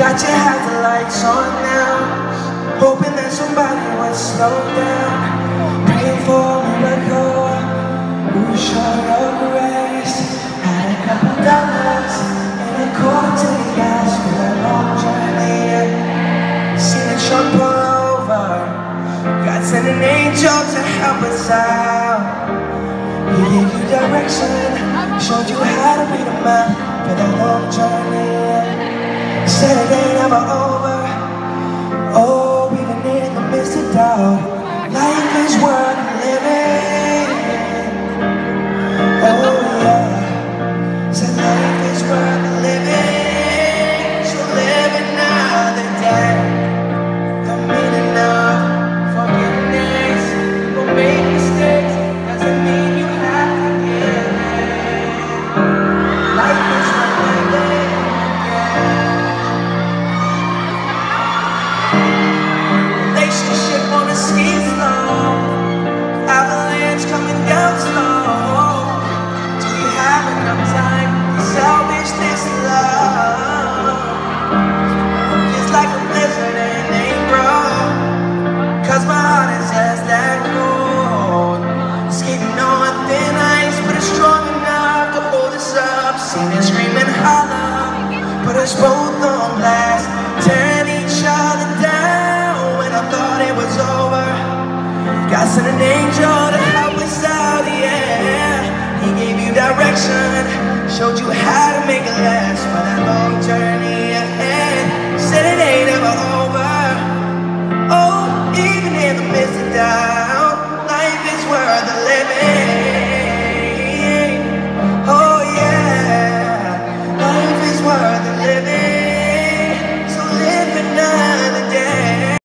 Got have the lights on now. Hoping that somebody would slow down. Praying for a miracle. Who short of grace Had a couple dollars And a quarter to the gas For that long journey. Seen the truck pull over. God sent an angel to help us out. He gave you direction. Showed you how to read a map For that long journey Said it ain't ever over Us both on blast Turn each other down When I thought it was over. God sent an angel to help us out, yeah. He gave you direction Showed you how to make it last